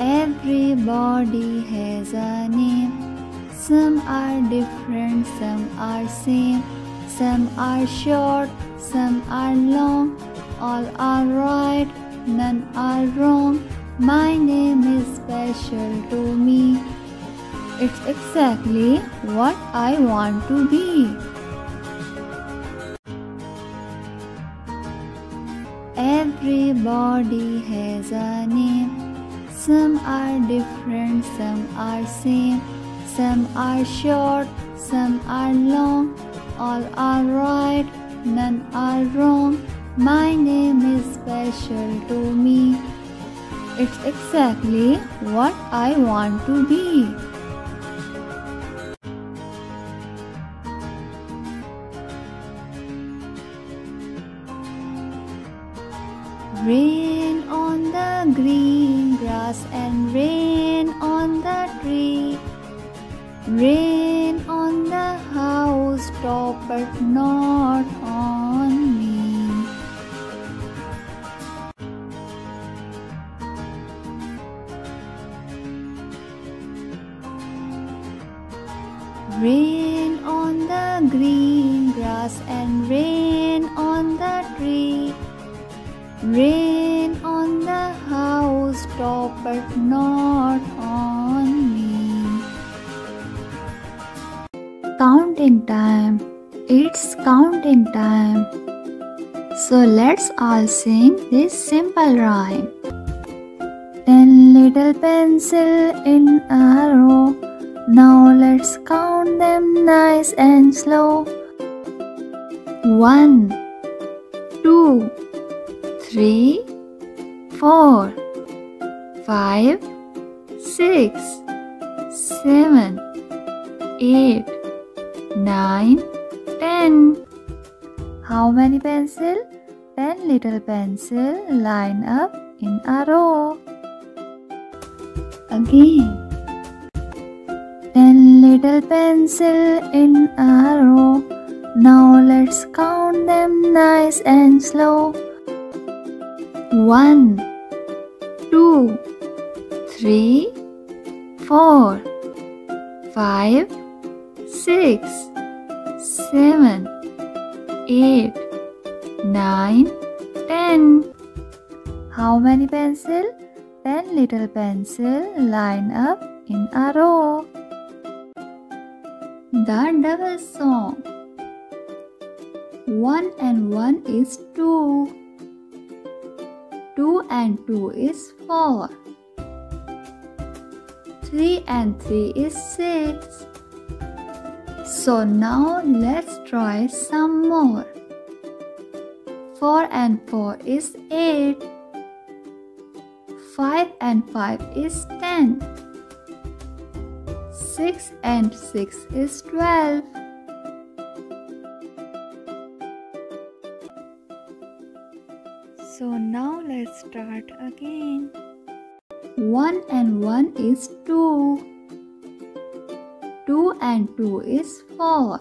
Everybody has a name. Some are different, some are same. Some are short, some are long. All are right, none are wrong. My name is special to me. It's exactly what I want to be. Everybody has a name. Some are different, some are same. Some are short, some are long. All are right, none are wrong. My name is special to me. It's exactly what I want to be. Rain on the green grass and rain on the tree. Rain on the house top but not on me. Rain on the green grass and rain on the tree. Rain not on me. Counting time. It's counting time. So let's all sing this simple rhyme. Ten little pencil in a row. Now let's count them nice and slow. One, two, three, four, five, six, seven, eight, nine, ten. How many pencil? Ten little pencil line up in a row. Again. Ten little pencil in a row. Now let's count them nice and slow. One, two, three, four, five, six, seven, eight, nine, ten. How many pencil? Ten little pencil line up in a row. The double song. One and one is two. Two and two is four. Three and three is six. So now let's try some more. Four and four is eight. Five and five is ten. Six and six is twelve. So now let's start again. 1 and 1 is 2. 2 and 2 is 4.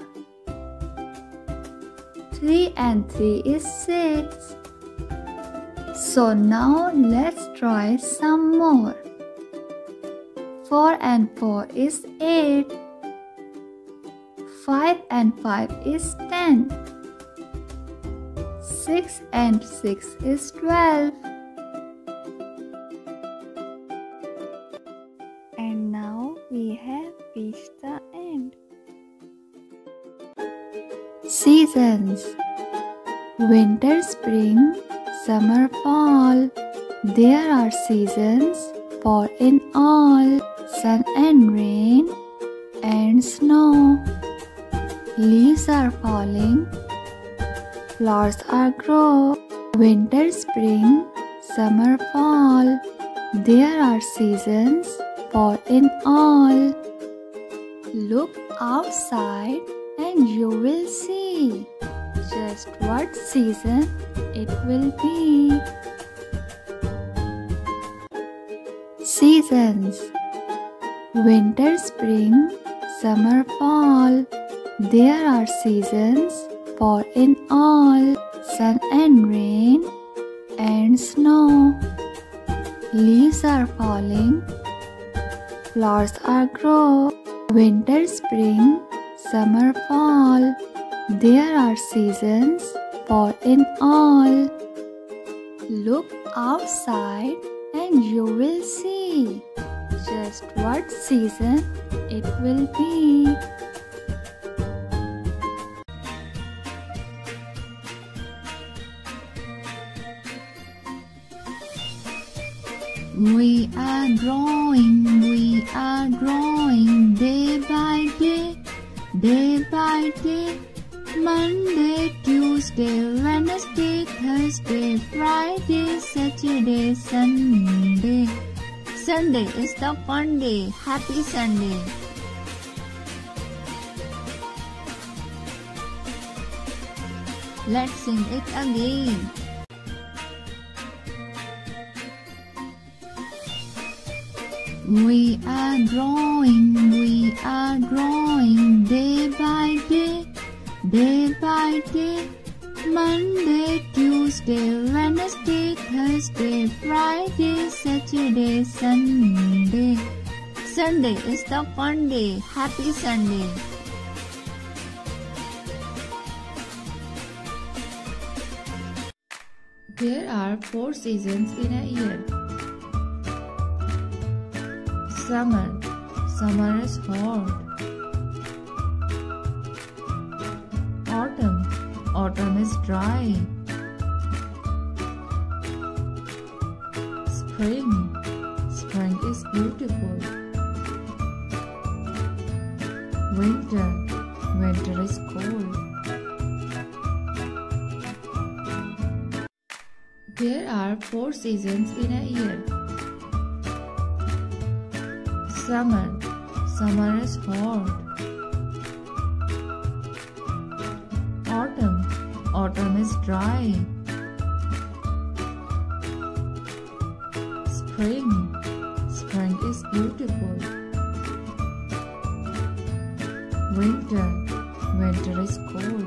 3 and 3 is 6. So now let's try some more. 4 and 4 is 8. 5 and 5 is 10. 6 and 6 is 12. Seasons Winter, Spring, Summer, Fall. There are seasons for in all sun and rain and snow. Leaves are falling flowers are grow. Winter, spring, summer, fall. There are seasons for in all. Look outside and you will see just what season it will be. Seasons Winter, spring, summer, fall. There are seasons for in all sun and rain and snow. Leaves are falling. Flowers are grow. Winter, spring, summer, fall. There are seasons for in all. Look outside and you will see just what season it will be. We are growing, we are growing day by day. Monday, Tuesday, Wednesday, Thursday, Friday, Saturday, Sunday. Sunday is the fun day. Happy Sunday. Let's sing it again. We are growing, we are growing day by day. Monday, Tuesday, Wednesday, Thursday, Friday, Saturday, Sunday. Sunday is the fun day. Happy Sunday. There are four seasons in a year summer. Summer is hot. Autumn. Autumn is dry. Spring. Spring is beautiful. Winter. Winter is cold. There are four seasons in a year summer. Summer is hot. Autumn is dry. Spring. Spring is beautiful. Winter. Winter is cold.